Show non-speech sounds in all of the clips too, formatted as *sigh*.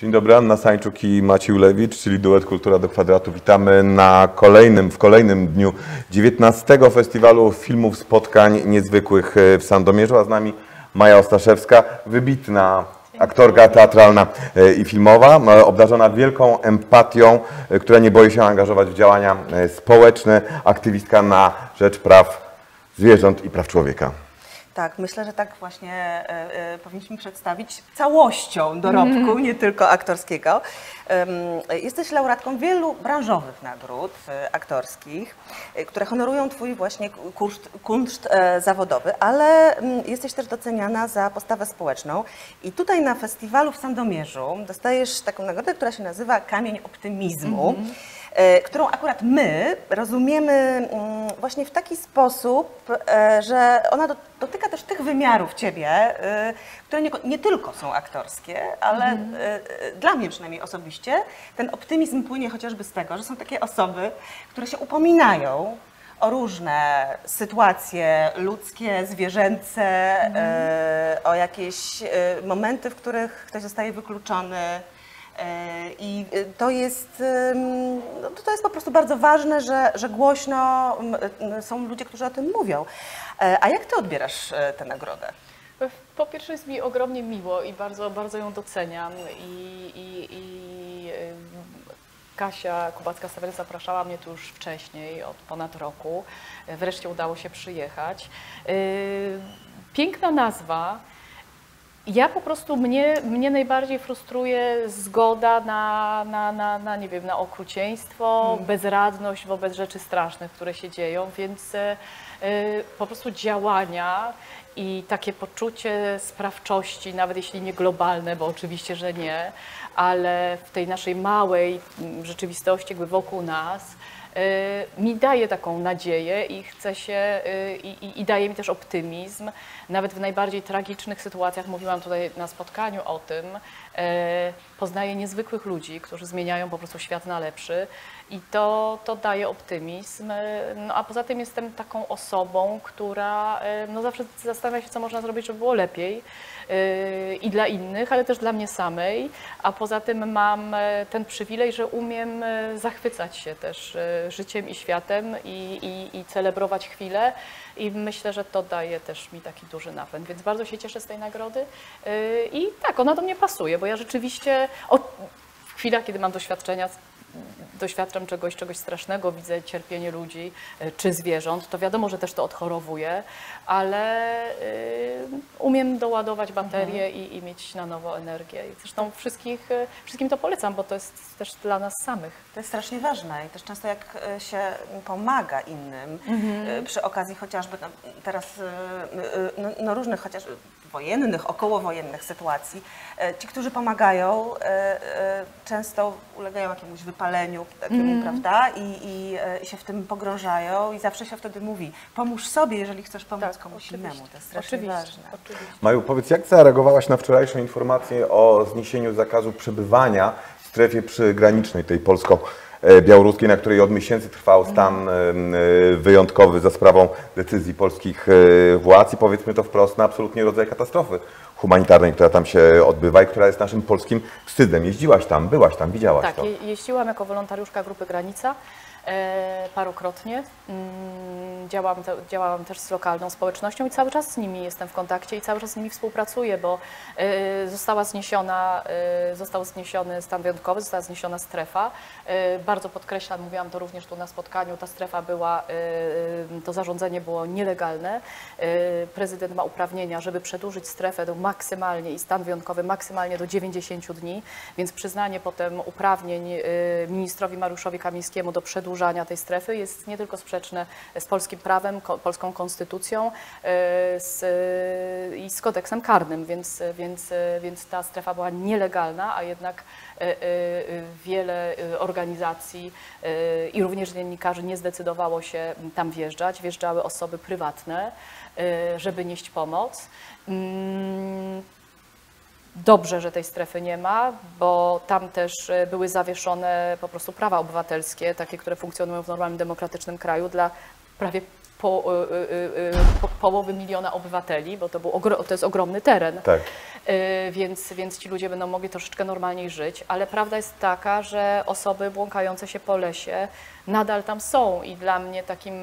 Dzień dobry, Anna Sańczuk i Maciej Ulewicz, czyli duet Kultura do Kwadratu. Witamy na kolejnym, w kolejnym dniu 19 Festiwalu Filmów Spotkań Niezwykłych w Sandomierzu, a z nami Maja Ostaszewska, wybitna aktorka teatralna e, i filmowa, e, obdarzona wielką empatią, e, która nie boi się angażować w działania e, społeczne, aktywistka na rzecz praw zwierząt i praw człowieka. Tak, myślę, że tak właśnie e, e, powinniśmy przedstawić całością dorobku, nie tylko aktorskiego. Jesteś laureatką wielu branżowych nagród e, aktorskich, które honorują Twój właśnie kunszt, kunszt zawodowy, ale mm, jesteś też doceniana za postawę społeczną. I tutaj na festiwalu w Sandomierzu dostajesz taką nagrodę, która się nazywa Kamień Optymizmu. e, którą akurat my rozumiemy mm, właśnie w taki sposób, e, że ona do- dotyka też tych wymiarów ciebie, e, które nie, nie tylko są aktorskie, ale e, e, dla mnie przynajmniej osobiście ten optymizm płynie chociażby z tego, że są takie osoby, które się upominają o różne sytuacje ludzkie, zwierzęce, e, o jakieś e, momenty, w których ktoś zostaje wykluczony. E, I e, to jest, no, to jest po prostu bardzo ważne, że, że głośno są ludzie, którzy o tym mówią. E, A jak ty odbierasz tę nagrodę? Po pierwsze jest mi ogromnie miło i bardzo, bardzo ją doceniam i, i, i Kasia Kubacka-Stawel zapraszała mnie tu już wcześniej, od ponad roku. Wreszcie udało się przyjechać. Piękna nazwa. Ja po prostu, mnie, mnie najbardziej frustruje zgoda na, na, na, na, nie wiem, na okrucieństwo, bezradność wobec rzeczy strasznych, które się dzieją, więc e, po prostu działania i takie poczucie sprawczości, nawet jeśli nie globalne, bo oczywiście, że nie, ale w tej naszej małej mm, rzeczywistości jakby wokół nas, y, mi daje taką nadzieję i chce się y, i, i, i daje mi też optymizm. Nawet w najbardziej tragicznych sytuacjach, mówiłam tutaj na spotkaniu o tym, y, poznaję niezwykłych ludzi, którzy zmieniają po prostu świat na lepszy i to, to daje optymizm. Y, No, a poza tym jestem taką osobą, która y, no, zawsze zastanawia się, co można zrobić, żeby było lepiej y, i dla innych, ale też dla mnie samej. A poza tym mam ten przywilej, że umiem zachwycać się też życiem i światem i, i, i celebrować chwilę. I myślę, że to daje też mi taki duży napęd, więc bardzo się cieszę z tej nagrody. Y, I tak, ona do mnie pasuje, bo ja rzeczywiście od, w kiedy mam doświadczenia doświadczam czegoś, czegoś strasznego, widzę cierpienie ludzi e, czy zwierząt, to wiadomo, że też to odchorowuje, ale y, umiem doładować baterię i, i mieć na nowo energię. I zresztą wszystkich, e, wszystkim to polecam, bo to jest też dla nas samych. To jest strasznie ważne i też często jak e, się pomaga innym, e, przy okazji chociażby no, teraz no, no różnych chociaż wojennych, okołowojennych sytuacji, e, ci, którzy pomagają, e, e, często ulegają jakiemuś wypaleniu takiemu, prawda, I, i, się w tym pogrążają i zawsze się wtedy mówi, pomóż sobie, jeżeli chcesz pomóc Tak, komuś oczywiście. innemu. To jest strasznie Oczywiście, ważne. oczywiście. Maju, powiedz, jak zareagowałaś na wczorajszą informację o zniesieniu zakazu przebywania w strefie przygranicznej, tej polsko-białoruskiej, na której od miesięcy trwał stan e, e, wyjątkowy za sprawą decyzji polskich e, władz i powiedzmy to wprost, na absolutnie rodzaj katastrofy humanitarnej, która tam się odbywa i która jest naszym polskim wstydem. Jeździłaś tam, byłaś tam, widziałaś Tak, to. je, jeździłam jako wolontariuszka Grupy Granica e, parokrotnie. Mm, działam, te, działałam też z lokalną społecznością i cały czas z nimi jestem w kontakcie i cały czas z nimi współpracuję, bo e, została zniesiona, e, został zniesiony stan wyjątkowy, została zniesiona strefa. Bardzo podkreślam, mówiłam to również tu na spotkaniu, ta strefa była, to zarządzenie było nielegalne. Prezydent ma uprawnienia, żeby przedłużyć strefę do maksymalnie i stan wyjątkowy maksymalnie do 90 dni, więc przyznanie potem uprawnień ministrowi Mariuszowi Kamińskiemu do przedłużania tej strefy jest nie tylko sprzeczne z polskim prawem, ko, polską konstytucją y, z, i z kodeksem karnym, więc, więc, więc ta strefa była nielegalna, a jednak y, y, wiele organizacji i również dziennikarzy nie zdecydowało się tam wjeżdżać. Wjeżdżały osoby prywatne, żeby nieść pomoc. Dobrze, że tej strefy nie ma, bo tam też e, były zawieszone po prostu prawa obywatelskie, takie, które funkcjonują w normalnym demokratycznym kraju dla prawie po, e, e, po, połowy miliona obywateli, bo to, był to jest ogromny teren. Tak. Y, więc, więc ci ludzie będą mogli troszeczkę normalniej żyć, ale prawda jest taka, że osoby błąkające się po lesie nadal tam są i dla mnie takim,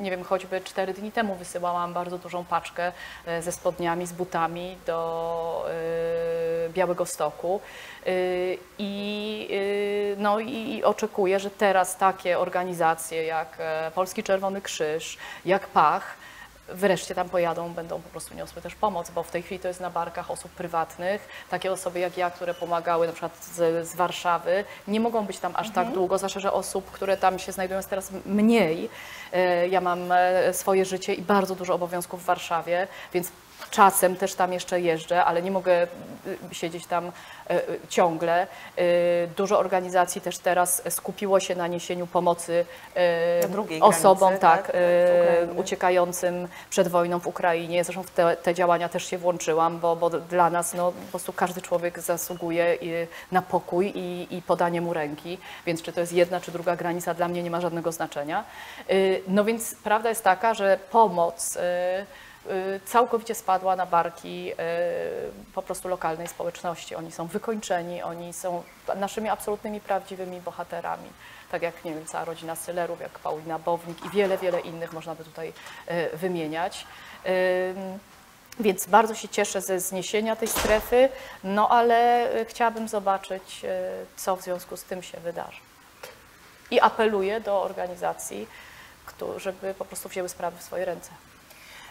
nie wiem, choćby cztery dni temu wysyłałam bardzo dużą paczkę e, ze spodniami, z butami do y, Białego Stoku. Y, i, y, no, i oczekuję, że teraz takie organizacje jak e, Polski Czerwony Krzyż, jak Pach, wreszcie tam pojadą, będą po prostu niosły też pomoc, bo w tej chwili to jest na barkach osób prywatnych. Takie osoby jak ja, które pomagały na przykład z, z Warszawy, nie mogą być tam aż tak długo, zwłaszcza, że osób, które tam się znajdują jest teraz mniej. E, Ja mam e, swoje życie i bardzo dużo obowiązków w Warszawie, więc czasem też tam jeszcze jeżdżę, ale nie mogę y, siedzieć tam e, ciągle. Dużo organizacji też teraz skupiło się na niesieniu pomocy Na osobom, granicy, tak, tak, Ukrainy. uciekającym przed wojną w Ukrainie. Zresztą w te, te działania też się włączyłam, bo, bo dla nas no, po prostu każdy człowiek zasługuje na pokój i, i podanie mu ręki, więc czy to jest jedna czy druga granica dla mnie nie ma żadnego znaczenia. Y, No więc prawda jest taka, że pomoc y, y, całkowicie spadła na barki y, po prostu lokalnej społeczności. Oni są wykończeni, oni są naszymi absolutnymi prawdziwymi bohaterami. Tak jak nie wiem, cała rodzina Sylerów, jak Paulina Bownik i wiele, wiele innych można by tutaj y, wymieniać. Ym, Więc bardzo się cieszę ze zniesienia tej strefy, no ale y, chciałabym zobaczyć, y, co w związku z tym się wydarzy. I apeluję do organizacji, żeby po prostu wzięły sprawy w swoje ręce.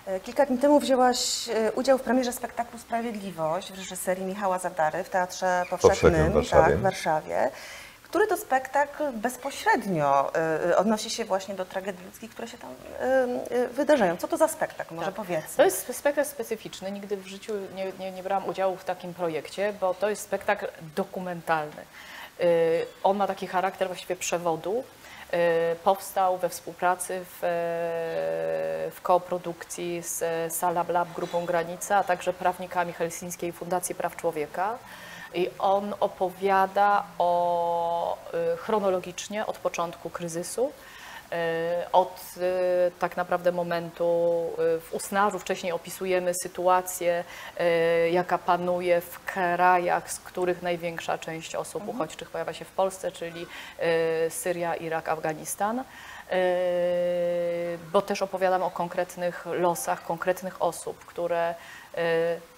E, Kilka dni temu wzięłaś e, udział w premierze spektaklu Sprawiedliwość w reżyserii Michała Zawdary w Teatrze Powszechnym, w Warszawie. Tak, w Warszawie który to spektakl bezpośrednio e, odnosi się właśnie do tragedii ludzkich, które się tam wydarzają. Co to za spektakl? Może Tak. powiedzmy. To jest spektakl specyficzny. Nigdy w życiu nie, nie, nie brałam udziału w takim projekcie, bo to jest spektakl dokumentalny. On ma taki charakter właściwie przewodu. Y, Powstał we współpracy w, e, w kooprodukcji z e, Salab Lab Grupą Granica, a także prawnikami Helsińskiej Fundacji Praw Człowieka. I on opowiada o y, chronologicznie od początku kryzysu, od y, tak naprawdę momentu y, w Usnarzu. Wcześniej opisujemy sytuację, y, jaka panuje w krajach, z których największa część osób uchodźczych pojawia się w Polsce, czyli y, Syria, Irak, Afganistan. Y, Bo też opowiadam o konkretnych losach, konkretnych osób, które y,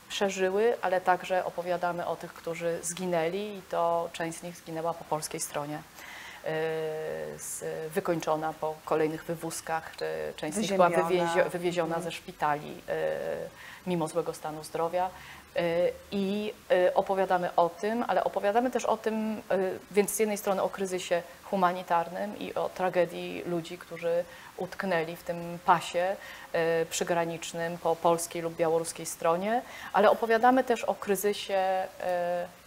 przeżyły, ale także opowiadamy o tych, którzy zginęli i to część z nich zginęła po polskiej stronie. Wykończona po kolejnych wywózkach, czy część z nich była wywiezio, wywieziona ze szpitali y, mimo złego stanu zdrowia. Y, I y, opowiadamy o tym, ale opowiadamy też o tym, więc z jednej strony o kryzysie humanitarnym i o tragedii ludzi, którzy utknęli w tym pasie przygranicznym po polskiej lub białoruskiej stronie, ale opowiadamy też o kryzysie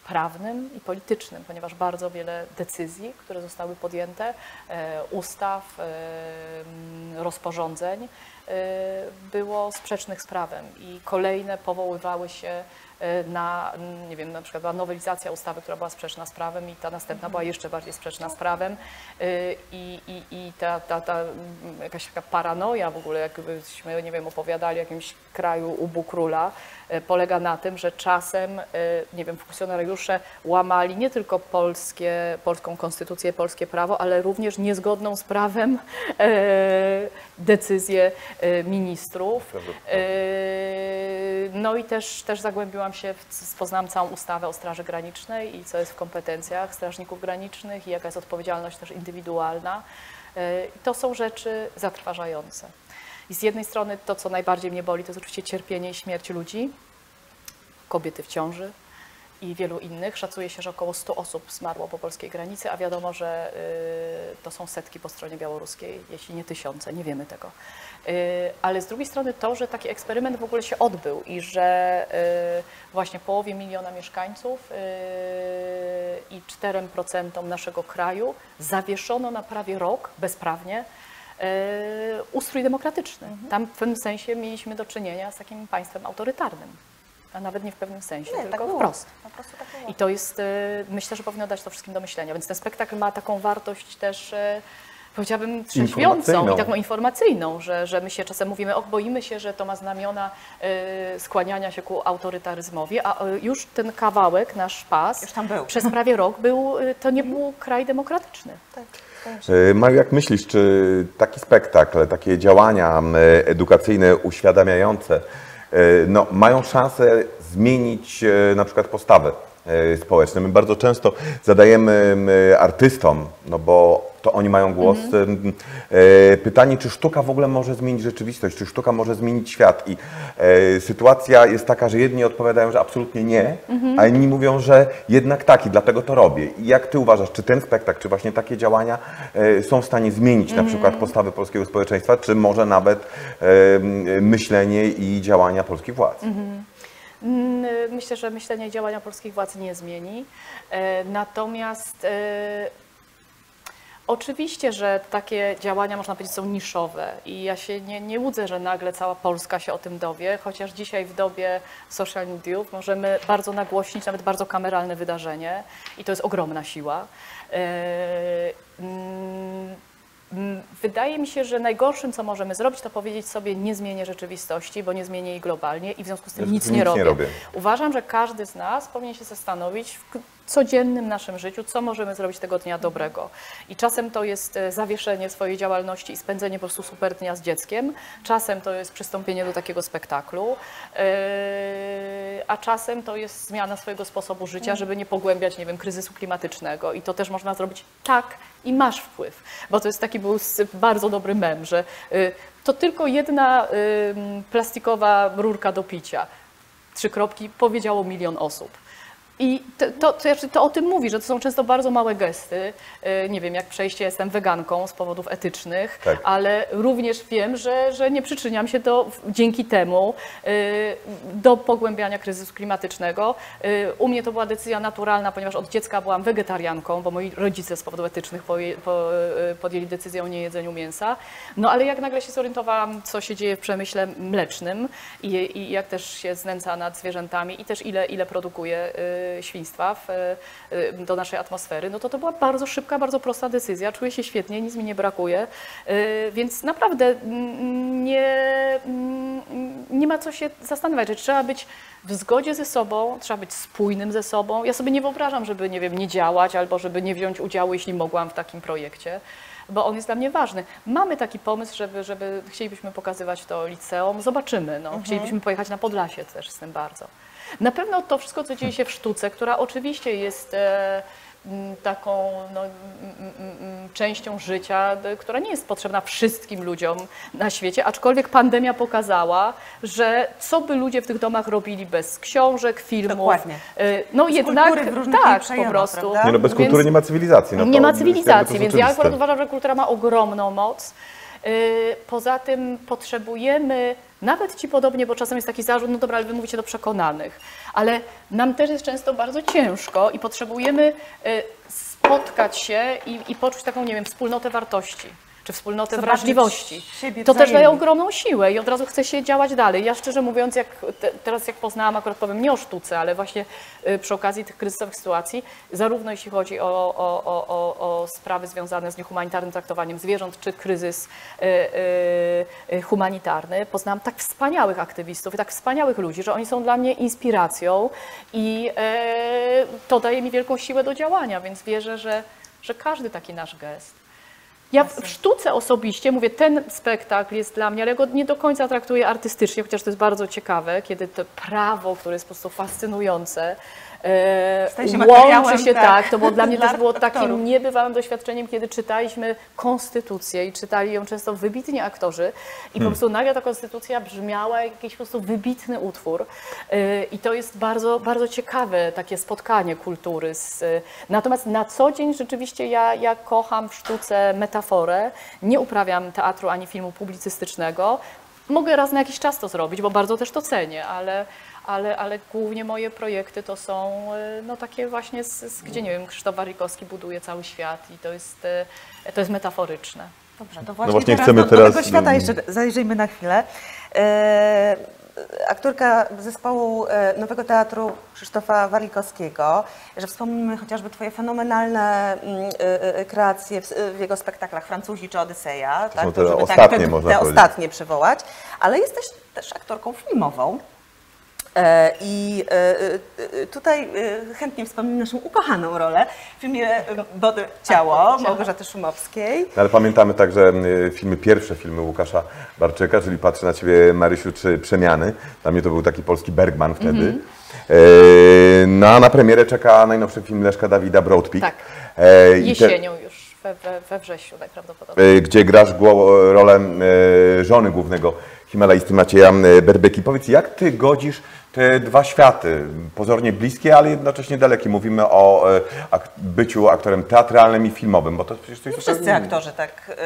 prawnym i politycznym, ponieważ bardzo wiele decyzji, które zostały podjęte, e, ustaw, e, rozporządzeń, było sprzecznych z prawem i kolejne powoływały się e, na, nie wiem, na przykład była nowelizacja ustawy, która była sprzeczna z prawem i ta następna była jeszcze bardziej sprzeczna z prawem e, i, i, i ta, ta, ta m, jakaś taka paranoja w ogóle, jakbyśmy, nie wiem, opowiadali o jakimś kraju u Bóg króla, polega na tym, że czasem, nie wiem, funkcjonariusze łamali nie tylko polskie, polską konstytucję, polskie prawo, ale również niezgodną z prawem decyzje e, ministrów. E, No i też, też zagłębiłam się, w, poznałam całą ustawę o Straży Granicznej i co jest w kompetencjach strażników granicznych i jaka jest odpowiedzialność też indywidualna. I To są rzeczy zatrważające. I z jednej strony to, co najbardziej mnie boli, to jest oczywiście cierpienie i śmierć ludzi, kobiety w ciąży i wielu innych. Szacuje się, że około 100 osób zmarło po polskiej granicy, a wiadomo, że y, to są setki po stronie białoruskiej, jeśli nie tysiące, nie wiemy tego. Y, ale z drugiej strony to, że taki eksperyment w ogóle się odbył i że y, właśnie połowie miliona mieszkańców i 4% naszego kraju zawieszono na prawie rok bezprawnie ustrój demokratyczny. Tam w pewnym sensie mieliśmy do czynienia z takim państwem autorytarnym, a nawet nie w pewnym sensie, Nie, tylko tak było. wprost. Po prostu tak było. I to jest, e, myślę, że powinno dać to wszystkim do myślenia. Więc ten spektakl ma taką wartość też e, powiedziałabym trzeźwiącą i taką informacyjną, że, że my się czasem mówimy, och, boimy się, że to ma znamiona y, skłaniania się ku autorytaryzmowi, a y, już ten kawałek, nasz pas, Już tam był. przez prawie rok był, y, to nie był kraj demokratyczny. Tak. Maju, jak myślisz, czy taki spektakl, takie działania edukacyjne, uświadamiające, no, mają szansę zmienić e, na przykład postawy e, społeczne? My bardzo często zadajemy m, artystom, no bo to oni mają głos, m, e, pytanie, czy sztuka w ogóle może zmienić rzeczywistość, czy sztuka może zmienić świat? I e, sytuacja jest taka, że jedni odpowiadają, że absolutnie nie, a inni mówią, że jednak tak i dlatego to robię. I jak ty uważasz, czy ten spektakl, czy właśnie takie działania e, są w stanie zmienić na przykład postawy polskiego społeczeństwa, czy może nawet e, myślenie i działania polskich władz? Myślę, że myślenie i działania polskich władz nie zmieni. E, Natomiast e, oczywiście, że takie działania, można powiedzieć, są niszowe i ja się nie, nie łudzę, że nagle cała Polska się o tym dowie, chociaż dzisiaj w dobie social mediów możemy bardzo nagłośnić nawet bardzo kameralne wydarzenie i to jest ogromna siła. Mm, Mm, Wydaje mi się, że najgorszym, co możemy zrobić, to powiedzieć sobie, nie zmienię rzeczywistości, bo nie zmienię jej globalnie i w związku z tym nic, nic nie, nie robię. robię. Uważam, że każdy z nas powinien się zastanowić codziennym naszym życiu, co możemy zrobić tego dnia dobrego. I czasem to jest e, zawieszenie swojej działalności i spędzenie po prostu super dnia z dzieckiem, czasem to jest przystąpienie do takiego spektaklu, e, a czasem to jest zmiana swojego sposobu życia, żeby nie pogłębiać, nie wiem, kryzysu klimatycznego. I to też można zrobić tak i masz wpływ. Bo to jest taki był bardzo dobry mem, że y, to tylko jedna plastikowa rurka do picia. Trzy kropki powiedziało milion osób. I to, to, to, znaczy to o tym mówi, że to są często bardzo małe gesty. Y, Nie wiem, jak przejście jestem weganką z powodów etycznych, Tak. ale również wiem, że, że nie przyczyniam się do, dzięki temu y, do pogłębiania kryzysu klimatycznego. Y, U mnie to była decyzja naturalna, ponieważ od dziecka byłam wegetarianką, bo moi rodzice z powodów etycznych podjęli decyzję o niejedzeniu mięsa. No ale jak nagle się zorientowałam, co się dzieje w przemyśle mlecznym i, i jak też się znęca nad zwierzętami i też ile, ile produkuje świństwa w, y, do naszej atmosfery, no to to była bardzo szybka, bardzo prosta decyzja. Czuję się świetnie, nic mi nie brakuje, y, więc naprawdę nie, nie ma co się zastanawiać, że trzeba być w zgodzie ze sobą, trzeba być spójnym ze sobą. Ja sobie nie wyobrażam, żeby, nie wiem, nie działać albo żeby nie wziąć udziału, jeśli mogłam w takim projekcie bo on jest dla mnie ważny. Mamy taki pomysł, żeby, żeby chcielibyśmy pokazywać to liceum, zobaczymy. No. Chcielibyśmy pojechać na Podlasie też z tym bardzo. Na pewno to wszystko, co dzieje się w sztuce, która oczywiście jest e, taką no, częścią życia, która nie jest potrzebna wszystkim ludziom na świecie, aczkolwiek pandemia pokazała, że co by ludzie w tych domach robili bez książek, filmów, Dokładnie. e, no Bez jednak tak, po prostu. Nie no, bez Więc- kultury nie ma cywilizacji. No to nie ma cywilizacji, więc ja akurat uważam, że kultura ma ogromną moc. Yy, Poza tym potrzebujemy, nawet ci podobnie, bo czasem jest taki zarzut, no dobra, ale wy mówicie do przekonanych, ale nam też jest często bardzo ciężko i potrzebujemy yy, spotkać się i, i poczuć taką, nie wiem, wspólnotę wartości. Czy wspólnotę wrażliwości. To też daje ogromną siłę i od razu chce się działać dalej. Ja szczerze mówiąc, jak te, teraz jak poznałam, akurat powiem nie o sztuce, ale właśnie y, przy okazji tych kryzysowych sytuacji, zarówno jeśli chodzi o, o, o, o, o sprawy związane z niehumanitarnym traktowaniem zwierząt, czy kryzys y, y, y, humanitarny, poznałam tak wspaniałych aktywistów i tak wspaniałych ludzi, że oni są dla mnie inspiracją i y, to daje mi wielką siłę do działania, więc wierzę, że, że każdy taki nasz gest ja w sztuce osobiście mówię, ten spektakl jest dla mnie, ale ja go nie do końca traktuję artystycznie, chociaż to jest bardzo ciekawe, kiedy to prawo, które jest po prostu fascynujące, Staje się łączy się tak, tak, to było dla mnie dla też było aktorów. takim niebywałym doświadczeniem, kiedy czytaliśmy konstytucję i czytali ją często wybitni aktorzy i po prostu nagle ta konstytucja brzmiała jak jakiś po prostu wybitny utwór E, i to jest bardzo, bardzo ciekawe takie spotkanie kultury. Z, e, natomiast na co dzień rzeczywiście ja, ja kocham w sztuce metaforę, nie uprawiam teatru ani filmu publicystycznego. Mogę raz na jakiś czas to zrobić, bo bardzo też to cenię, ale, ale, ale głównie moje projekty to są e, no, takie właśnie, z, z, gdzie nie wiem, Krzysztof Warikowski buduje cały świat i to jest, e, to jest metaforyczne. Dobrze, to właśnie, właśnie teraz chcemy do, do teraz- tego świata jeszcze zajrzyjmy na chwilę. E, aktorka zespołu e, Nowego Teatru Krzysztofa Walikowskiego, że wspomnimy chociażby Twoje fenomenalne mm, e, e, kreacje w, w jego spektaklach Francuzi czy Odyseja. są te żeby ostatnie, te, można te powiedzieć. ostatnie przywołać, ale jesteś też aktorką filmową. E, I e, e, tutaj chętnie wspomnę naszą ukochaną rolę w filmie Body Ciało Małgorzaty Szumowskiej. No, Ale pamiętamy także filmy, pierwsze filmy Łukasza Barczyka, czyli Patrzę na Ciebie Marysiu czy Przemiany. Dla mnie to był taki polski Bergman wtedy. Mhm. No a na premierę czeka najnowszy film Leszka Dawida Broadpeak. Tak. Jesienią już, we, we, wrześniu najprawdopodobniej. gdzie grasz rolę żony głównego Himalajsty Macieja Berbeki. Powiedz, jak Ty godzisz te dwa światy, pozornie bliskie, ale jednocześnie dalekie? Mówimy o y, ak- byciu aktorem teatralnym i filmowym, bo to przecież to Nie jest wszyscy aktorzy tak e,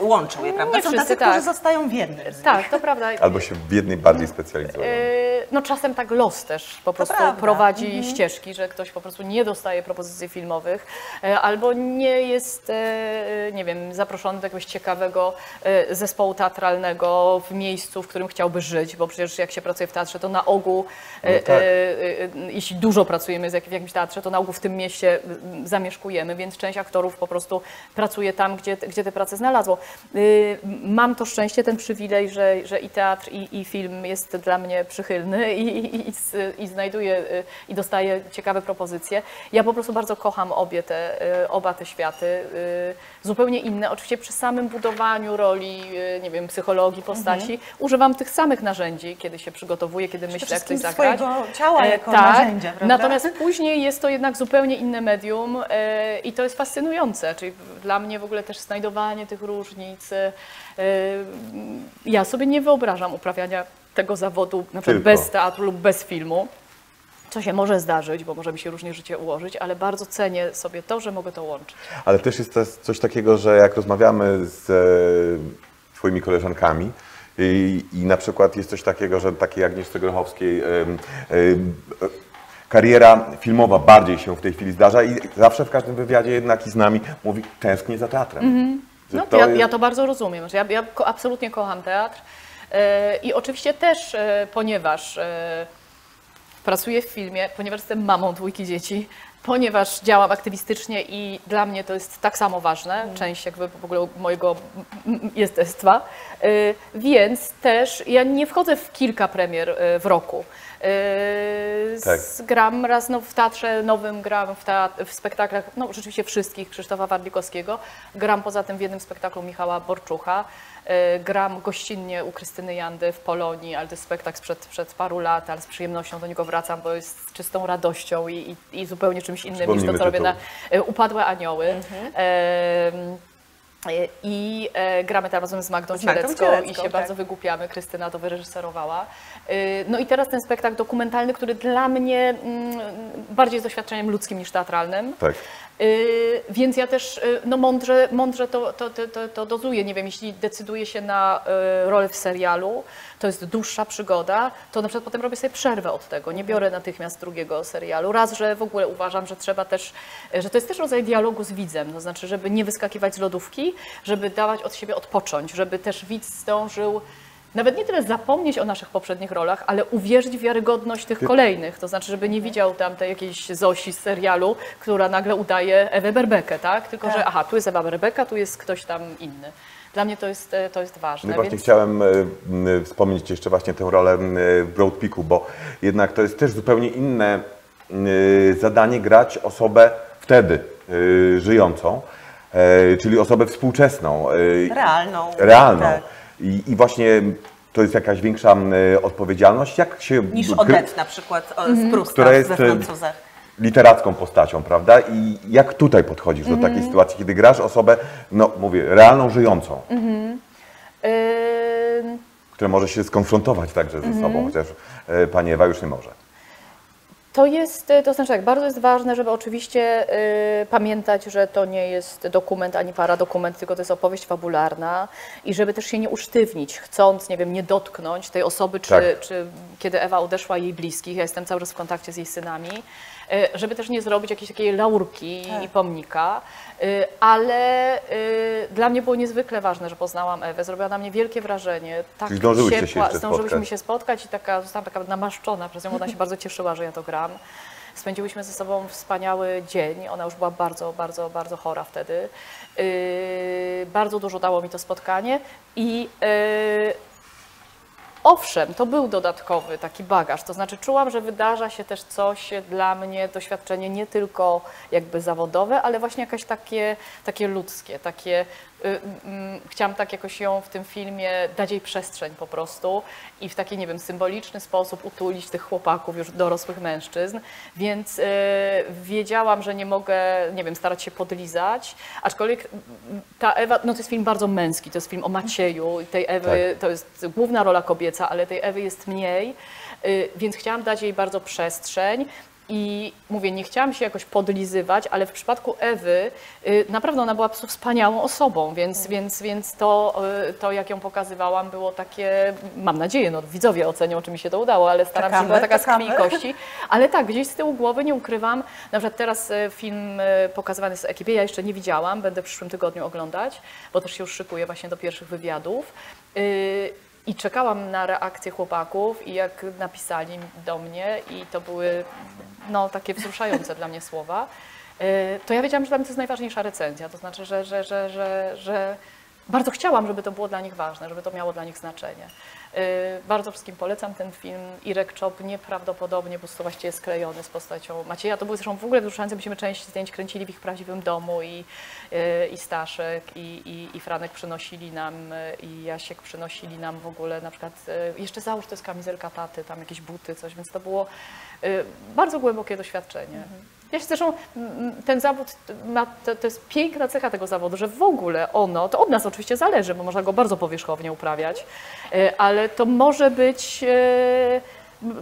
e, łączą je, prawda? Nie Są wszyscy, tacy, tak. którzy zostają w jednym. Tak, to prawda. Albo się w jednej bardziej specjalizują. Yy, No czasem tak los też po prostu prowadzi ścieżki, że ktoś po prostu nie dostaje propozycji filmowych e, albo nie jest, e, nie wiem, zaproszony do jakiegoś ciekawego e, zespołu teatralnego w miejscu, w którym chciałby żyć, bo przecież jak się pracuje w teatrze, to na ogół, e, No tak. e, e, jeśli dużo pracujemy w jakimś teatrze, to na ogół w tym mieście zamieszkujemy, więc część aktorów po prostu pracuje tam, gdzie, gdzie te prace znalazło. Mam to szczęście, ten przywilej, że, że i teatr, i, i film jest dla mnie przychylny i, i, i, z- i znajduję y, i dostaję ciekawe propozycje. Ja po prostu bardzo kocham obie te, y, oba te światy, y, zupełnie inne. Oczywiście przy samym budowaniu roli, nie wiem, psychologii postaci, używam tych samych narzędzi, kiedy się przygotowuję, kiedy myślę, jak coś zagrać. swojego ciała E, jako tak. narzędzia, prawda? Natomiast później jest to jednak zupełnie inne medium e, i to jest fascynujące. Czyli dla mnie w ogóle też znajdowanie tych różnic. E, ja sobie nie wyobrażam uprawiania tego zawodu na przykład bez teatru lub bez filmu. Co się może zdarzyć, bo może mi się różnie życie ułożyć, ale bardzo cenię sobie to, że mogę to łączyć. Ale też jest coś takiego, że jak rozmawiamy z e, Twoimi koleżankami i, i na przykład jest coś takiego, że takiej Agnieszce Grochowskiej em, em, e, kariera filmowa bardziej się w tej chwili zdarza i zawsze w każdym wywiadzie jednak i z nami mówi tęsknię za teatrem. Że No, to ja, jest- ja to bardzo rozumiem. że Ja, ja absolutnie kocham teatr i oczywiście też, e, ponieważ e, pracuję w filmie, ponieważ jestem mamą dwójki dzieci, ponieważ działam aktywistycznie i dla mnie to jest tak samo ważne, część jakby w ogóle mojego jestestwa, e, więc też ja nie wchodzę w kilka premier e, w roku. E, Tak. z- Gram raz no, w teatrze nowym, gram w, teat- w spektaklach, no rzeczywiście wszystkich Krzysztofa Warlikowskiego. Gram poza tym w jednym spektaklu Michała Borczucha. E, Gram gościnnie u Krystyny Jandy w Polonii, ale to jest spektakl sprzed, przed paru lat, ale z przyjemnością do niego wracam, bo jest z czystą radością i, i, i zupełnie czymś innym niż to, co robię na e, Upadłe Anioły. E, I e, gramy tam razem z Magdą, Z Magdą Cielecką, Cielecką, i się tak. bardzo wygłupiamy. Krystyna to wyreżyserowała. Y, No i teraz ten spektakl dokumentalny, który dla mnie mm, bardziej jest doświadczeniem ludzkim niż teatralnym. Tak. Y, Więc ja też y, no mądrze, mądrze to, to, to, to, dozuję. Nie wiem, jeśli decyduję się na y, rolę w serialu, to jest dłuższa przygoda, to na przykład potem robię sobie przerwę od tego. Nie biorę natychmiast drugiego serialu. Raz, że w ogóle uważam, że trzeba też, że to jest też rodzaj dialogu z widzem, to znaczy, żeby nie wyskakiwać z lodówki, żeby dawać od siebie odpocząć, żeby też widz zdążył nawet nie tyle zapomnieć o naszych poprzednich rolach, ale uwierzyć w wiarygodność tych kolejnych. To znaczy, żeby nie widział tam tej jakiejś Zosi z serialu, która nagle udaje Ewę Berbekę, tak? Tylko, Tak. że aha, tu jest Ewa Berbeka, tu jest ktoś tam inny. Dla mnie to jest, e, to jest ważne. No właśnie więc... chciałem e, m, wspomnieć jeszcze właśnie tę rolę w Broadpeaku, bo jednak to jest też zupełnie inne zadanie grać osobę wtedy e, żyjącą, e, czyli osobę współczesną. e, Realną. Realną. Tak. I, I właśnie to jest jakaś większa m, odpowiedzialność. Jak się Niż Odette na przykład o, z Prusta Która jest, we e, Francuzach. literacką postacią, prawda? I jak tutaj podchodzisz do Mhm. takiej sytuacji, kiedy grasz osobę, no mówię, realną, żyjącą, Mhm. Ym, która może się skonfrontować także ze Mhm. sobą, chociaż e, pani Ewa już nie może. To jest, y, to znaczy tak, bardzo jest ważne, żeby oczywiście y, pamiętać, że to nie jest dokument ani paradokument, tylko to jest opowieść fabularna i żeby też się nie usztywnić, chcąc, nie wiem, nie dotknąć tej osoby, czy, Tak. czy kiedy Ewa odeszła jej bliskich, ja jestem cały czas w kontakcie z jej synami, e, żeby też nie zrobić jakiejś takiej laurki Tak. i pomnika, e, ale e, dla mnie było niezwykle ważne, że poznałam Ewę, zrobiła na mnie wielkie wrażenie. Tak Czyli zdążyłyście się ciepła, zdążyłyśmy spotkać. się spotkać i taka, zostałam taka namaszczona przez nią, ona się *laughs* bardzo cieszyła, że ja to gram. Spędziłyśmy ze sobą wspaniały dzień. Ona już była bardzo, bardzo, bardzo chora wtedy. Yy, bardzo dużo dało mi to spotkanie i yy, Owszem, to był dodatkowy taki bagaż, to znaczy czułam, że wydarza się też coś dla mnie, doświadczenie nie tylko jakby zawodowe, ale właśnie jakieś takie, takie ludzkie, takie, chciałam tak jakoś ją w tym filmie dać jej przestrzeń po prostu i w taki, nie wiem, symboliczny sposób utulić tych chłopaków, już dorosłych mężczyzn, więc y, wiedziałam, że nie mogę, nie wiem, starać się podlizać, aczkolwiek ta Ewa, no to jest film bardzo męski, to jest film o Macieju i tej Ewy, to jest główna rola kobieca, ale tej Ewy jest mniej, y, więc chciałam dać jej bardzo przestrzeń. I mówię, nie chciałam się jakoś podlizywać, ale w przypadku Ewy y, naprawdę ona była po prostu wspaniałą osobą, więc, więc, więc to, y, to, jak ją pokazywałam, było takie, mam nadzieję, no widzowie ocenią, czy mi się to udało, ale staram się, Czekamy, była taka z krwi i czekamy. kości. Ale tak, gdzieś z tyłu głowy nie ukrywam. Na przykład teraz e, film pokazywany jest w ekipie, ja jeszcze nie widziałam, będę w przyszłym tygodniu oglądać, bo też się już szykuję właśnie do pierwszych wywiadów. I czekałam na reakcję chłopaków i jak napisali do mnie i to były no, takie wzruszające dla mnie słowa, y, to ja wiedziałam, że dla mnie to jest najważniejsza recenzja. To znaczy, że, że, że, że, że bardzo chciałam, żeby to było dla nich ważne, żeby to miało dla nich znaczenie. Y, Bardzo wszystkim polecam ten film. Irek Czop nieprawdopodobnie po prostu właściwie jest sklejony z postacią Macieja. To były zresztą w ogóle wzruszające, myśmy część zdjęć kręcili w ich prawdziwym domu i, y, i Staszek i, i, i Franek przynosili nam y, i Jasiek przynosili nam w ogóle na przykład, jeszcze załóż to jest kamizelka taty, tam jakieś buty, coś, więc to było bardzo głębokie doświadczenie. Ja się zresztą, mm, ten zawód ma, to, to jest piękna cecha tego zawodu, że w ogóle ono, to od nas oczywiście zależy, bo można go bardzo powierzchownie uprawiać, e, ale to może być e,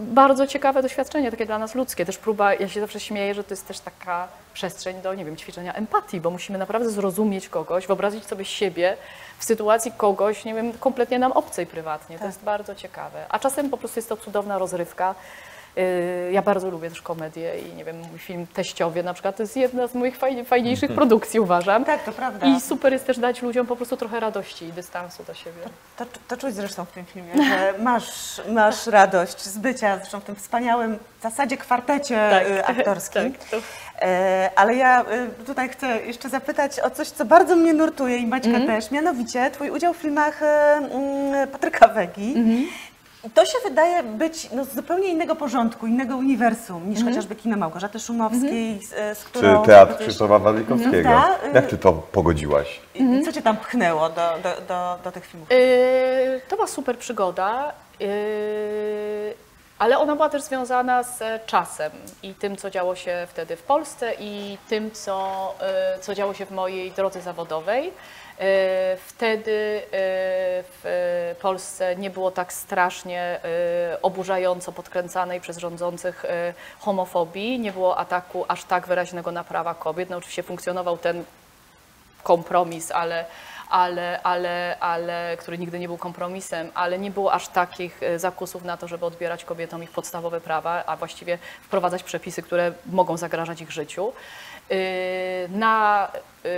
bardzo ciekawe doświadczenie, takie dla nas ludzkie. Też próba, ja się zawsze śmieję, że to jest też taka przestrzeń do, nie wiem, ćwiczenia empatii, bo musimy naprawdę zrozumieć kogoś, wyobrazić sobie siebie w sytuacji kogoś, nie wiem, kompletnie nam obcej prywatnie. To jest bardzo ciekawe. A czasem po prostu jest to cudowna rozrywka. Yy, Ja bardzo lubię też komedię i nie wiem, mój film Teściowie na przykład to jest jedna z moich fajnie, fajniejszych produkcji, uważam. Tak, to prawda. I super jest też dać ludziom po prostu trochę radości i dystansu do siebie. To, to czuć zresztą w tym filmie, że *laughs* masz, masz radość z bycia zresztą w tym wspaniałym w zasadzie kwartecie y, *laughs* aktorskim. tak, to- E, Ale ja y, tutaj chcę jeszcze zapytać o coś, co bardzo mnie nurtuje i Maćka Mhm. też, mianowicie Twój udział w filmach y, mm, Patryka Wegi. Mhm. I To się wydaje być no, z zupełnie innego porządku, innego uniwersum niż Mhm. chociażby kino Małgorzaty Szumowskiej, z, z Czy którą... teatr przecież- Krzysztofa Walikowskiego? Ta, y- Jak ty to pogodziłaś? I Co Cię tam pchnęło do, do, do, do tych filmów? Yy, To była super przygoda, yy, ale ona była też związana z czasem i tym, co działo się wtedy w Polsce i tym, co, yy, co działo się w mojej drodze zawodowej. Yy, Wtedy yy, w Polsce nie było tak strasznie oburzająco podkręcanej przez rządzących homofobii, nie było ataku aż tak wyraźnego na prawa kobiet. No oczywiście funkcjonował ten kompromis, ale, ale, ale, ale, który nigdy nie był kompromisem, ale nie było aż takich e, zakusów na to, żeby odbierać kobietom ich podstawowe prawa, a właściwie wprowadzać przepisy, które mogą zagrażać ich życiu. Yy, Na yy,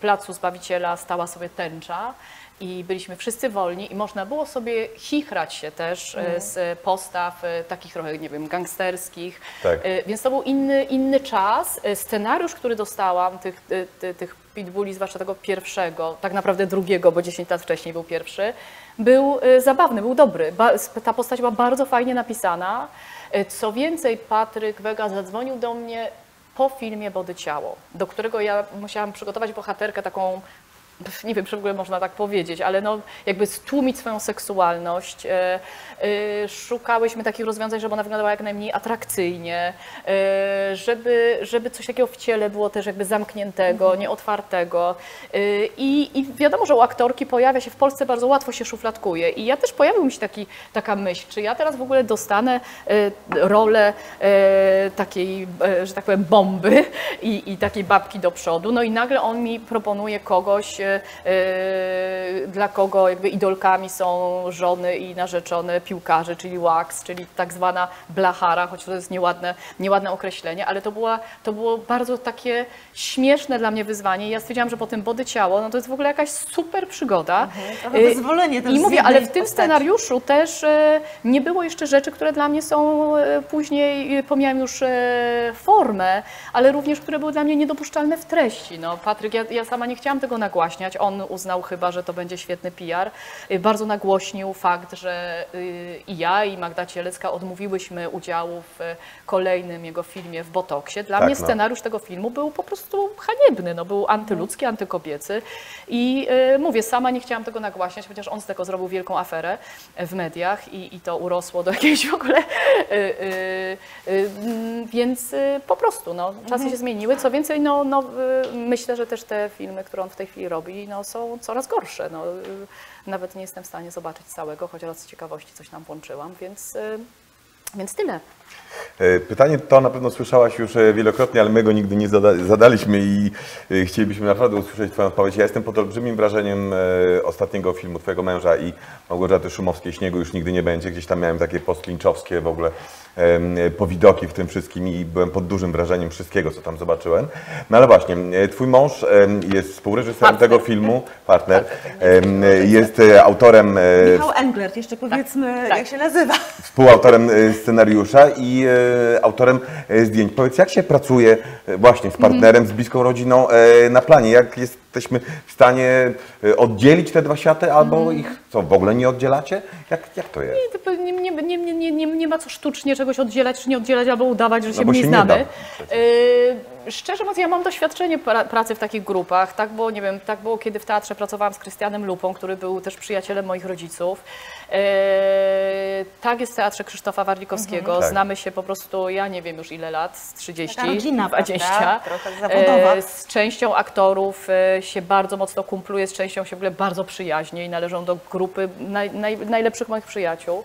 placu Zbawiciela stała sobie tęcza i byliśmy wszyscy wolni i można było sobie chichrać się też e, z postaw takich trochę, nie wiem, gangsterskich. Tak. Więc to był inny, inny czas. Scenariusz, który dostałam, tych, ty- ty- tych pitbulli, zwłaszcza tego pierwszego, tak naprawdę drugiego, bo 10 lat wcześniej był pierwszy, był zabawny, był dobry. Ta postać była bardzo fajnie napisana. Co więcej, Patryk Wega zadzwonił do mnie po filmie Body Ciało, do którego ja musiałam przygotować bohaterkę taką *laughs* nie wiem, czy w ogóle można tak powiedzieć, ale no, jakby stłumić swoją seksualność. E, e, szukałyśmy takich rozwiązań, żeby ona wyglądała jak najmniej atrakcyjnie, e, żeby, żeby coś takiego w ciele było też jakby zamkniętego, nieotwartego. E, i, I wiadomo, że u aktorki pojawia się w Polsce bardzo łatwo się szufladkuje. I ja też pojawił mi się taki, taka myśl, czy ja teraz w ogóle dostanę rolę takiej, że tak powiem, bomby i, i takiej babki do przodu. No i nagle on mi proponuje kogoś, dla kogo jakby idolkami są żony i narzeczone piłkarze, czyli wax, czyli tak zwana blachara, choć to jest nieładne, nieładne określenie, ale to, była, to było bardzo takie śmieszne dla mnie wyzwanie. Ja stwierdziłam, że po tym body ciało, no to jest w ogóle jakaś super przygoda. Wyzwolenie też I mówię, ale w tym postaci. scenariuszu też e, nie było jeszcze rzeczy, które dla mnie są później, pomijam już formę, ale również, które były dla mnie niedopuszczalne w treści. No, Patryk, ja, ja sama nie chciałam tego nagłaśniać, on uznał chyba, że to będzie świetny PR. E, Bardzo nagłośnił fakt, że e, i ja i Magda Cielecka odmówiłyśmy udziału w e, kolejnym jego filmie w Botoksie. Dla Tak, mnie no. scenariusz tego filmu był po prostu haniebny, no, był antyludzki, antykobiecy i mówię, sama nie chciałam tego nagłaśniać, chociaż on z tego zrobił wielką aferę w mediach i, i to urosło do *laughs* jakiejś w ogóle, e, e, mm, więc po prostu no, czasy się zmieniły. Co więcej, no, no, myślę, że też te filmy, które on w tej chwili robi, no, są coraz gorsze. No, nawet nie jestem w stanie zobaczyć całego, chociaż z ciekawości coś tam włączyłam, więc, e, więc tyle. E, Pytanie to na pewno słyszałaś już e, wielokrotnie, ale my go nigdy nie zada zadaliśmy i e, chcielibyśmy naprawdę usłyszeć Twoją odpowiedź. Ja jestem pod olbrzymim wrażeniem ostatniego filmu Twojego męża i Małgorzaty Szumowskiej Śniegu już nigdy nie będzie. Gdzieś tam miałem takie postlinczowskie w ogóle powidoki w tym wszystkim i byłem pod dużym wrażeniem wszystkiego, co tam zobaczyłem. No ale właśnie, Twój mąż jest współreżyserem Partner. tego filmu, partner, em, jest e, autorem Michał Englert, jeszcze powiedzmy, tak. jak się nazywa. współautorem scenariusza i e, autorem e, zdjęć. Powiedz, jak się pracuje e, właśnie z partnerem, z bliską rodziną na planie? Jak jesteśmy w stanie oddzielić te dwa światy albo ich co, w ogóle nie oddzielacie? Jak, jak to jest? Nie, nie, nie, nie, nie, nie, nie ma co sztucznie czegoś oddzielać czy nie oddzielać, albo udawać, że się bo nie się nie znamy. da przecież. Yy, szczerze mówiąc, ja mam doświadczenie pra, pracy w takich grupach. Tak było, nie wiem, tak było, kiedy w teatrze pracowałam z Krystianem Lupą, który był też przyjacielem moich rodziców. Yy, tak jest w teatrze Krzysztofa Warlikowskiego. Tak. Znamy się po prostu, ja nie wiem już ile lat, z 30, Taka rodzina, 20. prawda? Trochę zawodowa. Yy, z częścią aktorów e, się bardzo mocno kumpluje, z częścią się w ogóle bardzo przyjaźnie i należą do grupy naj, naj, najlepszych moich przyjaciół.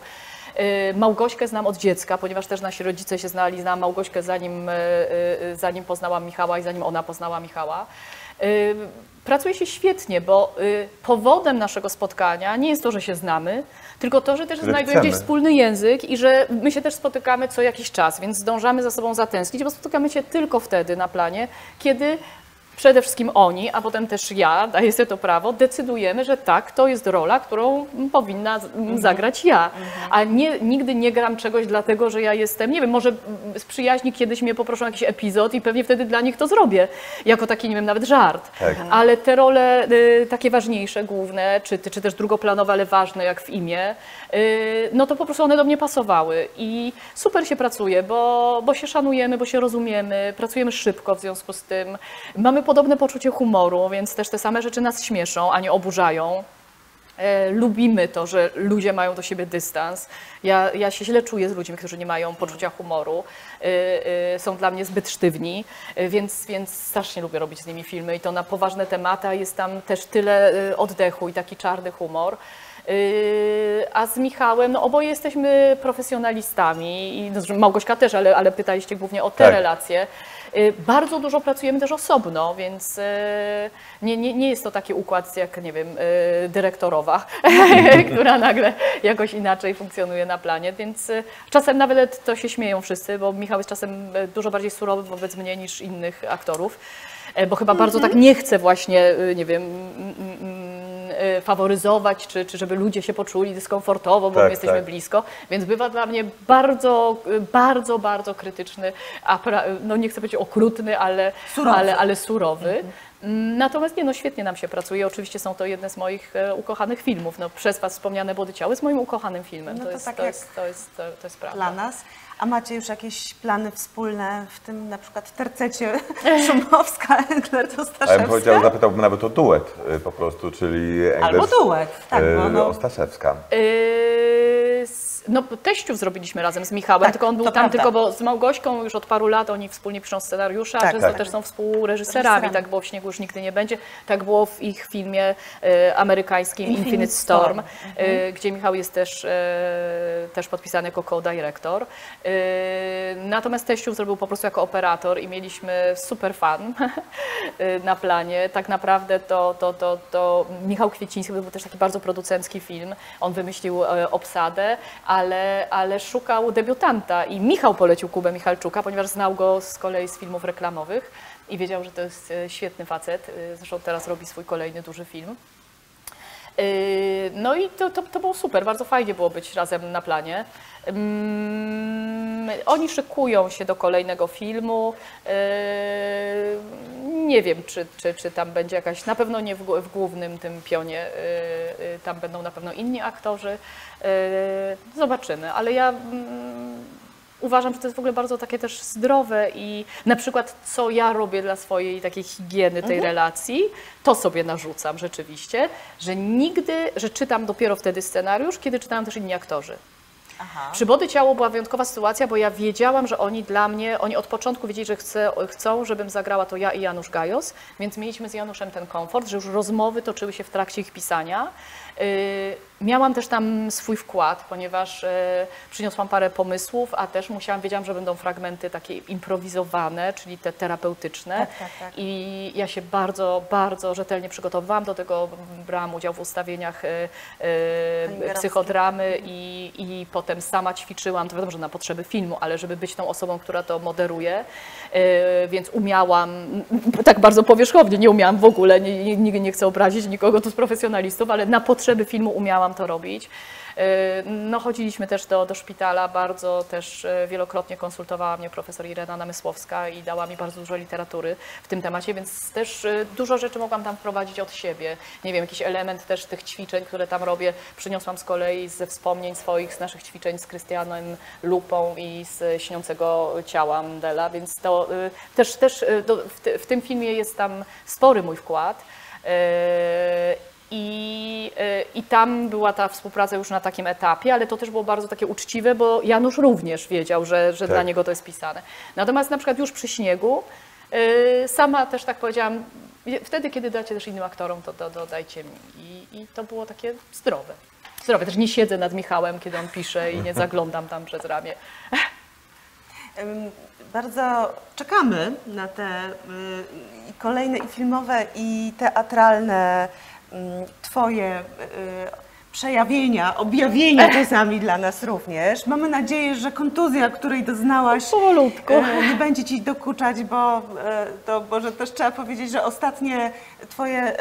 E, Małgośkę znam od dziecka, ponieważ też nasi rodzice się znali. Znałam Małgośkę zanim, e, e, zanim poznałam Michała i zanim ona poznała Michała. Pracuje się świetnie, bo powodem naszego spotkania nie jest to, że się znamy, tylko to, że też znajdujemy gdzieś wspólny język i że my się też spotykamy co jakiś czas, więc zdążamy za sobą zatęsknić, bo spotykamy się tylko wtedy na planie, kiedy przede wszystkim oni, a potem też ja, daję sobie to prawo, decydujemy, że tak, to jest rola, którą powinna Mhm. zagrać ja. A nie, nigdy nie gram czegoś dlatego, że ja jestem, nie wiem, może z przyjaźni kiedyś mnie poproszą o jakiś epizod i pewnie wtedy dla nich to zrobię, jako taki, nie wiem, nawet żart. Tak. Ale te role y, takie ważniejsze, główne, czy, czy też drugoplanowe, ale ważne, jak w imię, y, no to po prostu one do mnie pasowały. I super się pracuje, bo, bo się szanujemy, bo się rozumiemy, pracujemy szybko w związku z tym. Mamy podobne poczucie humoru, więc też te same rzeczy nas śmieszą, a nie oburzają. E, lubimy to, że ludzie mają do siebie dystans. Ja, ja się źle czuję z ludźmi, którzy nie mają poczucia humoru. E, e, są dla mnie zbyt sztywni, więc, więc strasznie lubię robić z nimi filmy i to na poważne tematy, jest tam też tyle oddechu i taki czarny humor. Yy, A z Michałem, no oboje jesteśmy profesjonalistami i no, Małgośka też, ale, ale pytaliście głównie o te Tak. relacje. Yy, Bardzo dużo pracujemy też osobno, więc yy, nie, nie, nie jest to taki układ jak, nie wiem, dyrektorowa, *laughs* która nagle jakoś inaczej funkcjonuje na planie, więc czasem nawet to się śmieją wszyscy, bo Michał jest czasem dużo bardziej surowy wobec mnie niż innych aktorów, bo chyba bardzo tak nie chce właśnie, nie wiem, mm, mm, mm, faworyzować, czy, czy żeby ludzie się poczuli dyskomfortowo, bo Tak, my jesteśmy tak. blisko, więc bywa dla mnie bardzo, y, bardzo, bardzo krytyczny, a pra, no nie chcę powiedzieć okrutny, ale Surowy. ale, ale surowy. Mm, Natomiast nie, no świetnie nam się pracuje. Oczywiście są to jedne z moich e, ukochanych filmów. No, przez Was wspomniane Błody Ciało jest moim ukochanym filmem. No to, to jest, tak to, jest, to, jest, to, to jest prawda. dla nas. A macie już jakieś plany wspólne w tym na przykład tercecie *laughs* Szumowska, Englert, A ja bym powiedział, zapytałbym nawet o duet y, po prostu, czyli Albo Engels, duet, tak, y, bo no, Ostaszewska. Yy, s- No, teściów zrobiliśmy razem z Michałem, Tak, tylko on był to tam prawda. tylko, bo z Małgośką już od paru lat oni wspólnie piszą scenariusze, a Tak, często tak. też są współreżyserami. Reżyserami. Tak było w Śniegu już nigdy nie będzie. Tak było w ich filmie e, amerykańskim Infinite Infinite, Storm, Storm. e, gdzie Michał jest też, e, też podpisany jako co-director. E, natomiast teściów zrobił po prostu jako operator i mieliśmy super fan e, *laughs* na planie. Tak naprawdę to, to, to, to Michał Kwieciński, to był też taki bardzo producencki film. On wymyślił e, obsadę, ale, ale szukał debiutanta i Michał polecił Kubę Michalczuka, ponieważ znał go z kolei z filmów reklamowych i wiedział, że to jest e, świetny facet. E, Zresztą teraz robi swój kolejny duży film. Yy, No i to, to, to było super, bardzo fajnie było być razem na planie. Mm, Oni szykują się do kolejnego filmu. Yy, Nie wiem, czy, czy, czy tam będzie jakaś, na pewno nie w, gł- w głównym tym pionie, yy, tam będą na pewno inni aktorzy. Zobaczymy, ale ja mm, uważam, że to jest w ogóle bardzo takie też zdrowe i na przykład co ja robię dla swojej takiej higieny tej relacji, to sobie narzucam rzeczywiście, że nigdy, że czytam dopiero wtedy scenariusz, kiedy czytałam też inni aktorzy. Aha. Przy Body Ciało była wyjątkowa sytuacja, bo ja wiedziałam, że oni dla mnie, oni od początku wiedzieli, że chcę, chcą, żebym zagrała to ja i Janusz Gajos, więc mieliśmy z Januszem ten komfort, że już rozmowy toczyły się w trakcie ich pisania. Yy, miałam też tam swój wkład, ponieważ yy, przyniosłam parę pomysłów, a też musiałam, wiedziałam, że będą fragmenty takie improwizowane, czyli te terapeutyczne. Tak, tak, tak. I ja się bardzo, bardzo rzetelnie przygotowywałam do tego, brałam udział w ustawieniach Kaliberowskiej. psychodramy i, i potem sama ćwiczyłam, to wiadomo, że na potrzeby filmu, ale żeby być tą osobą, która to moderuje, więc umiałam, tak bardzo powierzchownie, nie umiałam w ogóle, nie, nie nie chcę obrazić nikogo tu z profesjonalistów, ale na potrzeby filmu umiałam to robić. Yy, No, chodziliśmy też do, do szpitala, bardzo też yy, wielokrotnie konsultowała mnie profesor Irena Namysłowska i dała mi bardzo dużo literatury w tym temacie, więc też yy, dużo rzeczy mogłam tam wprowadzić od siebie. Nie wiem, jakiś element też tych ćwiczeń, które tam robię, przyniosłam z kolei ze wspomnień swoich, z naszych ćwiczeń z Krystianem Lupą i z Śniącego Ciała Mandela, więc to też, też w tym filmie jest tam spory mój wkład. I, y, I tam była ta współpraca już na takim etapie, ale to też było bardzo takie uczciwe, bo Janusz również wiedział, że, że Tak. dla niego to jest pisane. Natomiast na przykład już przy śniegu, y, sama też tak powiedziałam, wtedy kiedy dacie też innym aktorom, to, to, to dajcie mi. I, I to było takie zdrowe. Zdrowe. Też nie siedzę nad Michałem, kiedy on pisze i nie *laughs* zaglądam tam przez ramię. Bardzo czekamy na te y, kolejne i filmowe, i teatralne Twoje y, przejawienia, objawienia czasami dla nas również. Mamy nadzieję, że kontuzja, której doznałaś, Powolutku. y, nie będzie Ci dokuczać, bo y, to może też trzeba powiedzieć, że ostatnie Twoje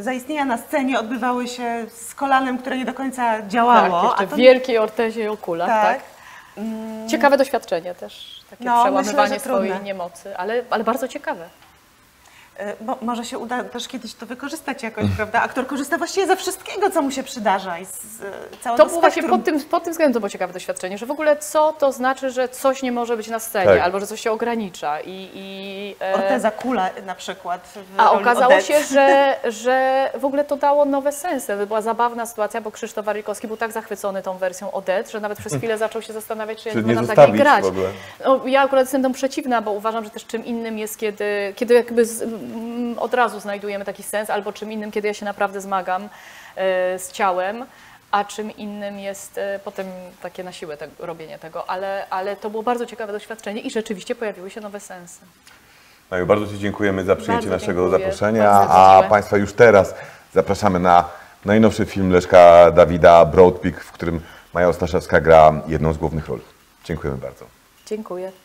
zaistnienia na scenie odbywały się z kolanem, które nie do końca działało. tak, jeszcze to- w wielkiej ortezie i okulach, tak. tak. Ciekawe doświadczenie też, takie No, przełamywanie myślę, swojej trudne. niemocy, ale, ale bardzo ciekawe. Y, Bo może się uda też kiedyś to wykorzystać jakoś, prawda? Aktor korzysta właściwie ze wszystkiego, co mu się przydarza i z y, całego To było właśnie pod tym, pod tym względem to było ciekawe doświadczenie, że w ogóle co to znaczy, że coś nie może być na scenie, Tak. albo że coś się ogranicza. I, i, e, Orteza Kula na przykład. A okazało Odety. się, że, *laughs* że w ogóle to dało nowe sensy. To była zabawna sytuacja, bo Krzysztof Warykowski był tak zachwycony tą wersją Odet, że nawet przez chwilę zaczął się zastanawiać, czy ja Czy nie nie będę takiej grać. w ogóle? No, ja akurat jestem tą przeciwna, bo uważam, że też czym innym jest, kiedy, kiedy jakby z, od razu znajdujemy taki sens, albo czym innym, kiedy ja się naprawdę zmagam e, z ciałem, a czym innym jest e, potem takie na siłę te, robienie tego. Ale, ale to było bardzo ciekawe doświadczenie i rzeczywiście pojawiły się nowe sensy. Maju, bardzo Ci dziękujemy za przyjęcie Bardzo naszego dziękuję. zaproszenia, a. Państwa już teraz zapraszamy na najnowszy film Leszka Dawida, Broad Peak, w którym Maja Ostaszewska gra jedną z głównych ról. Dziękujemy bardzo. Dziękuję.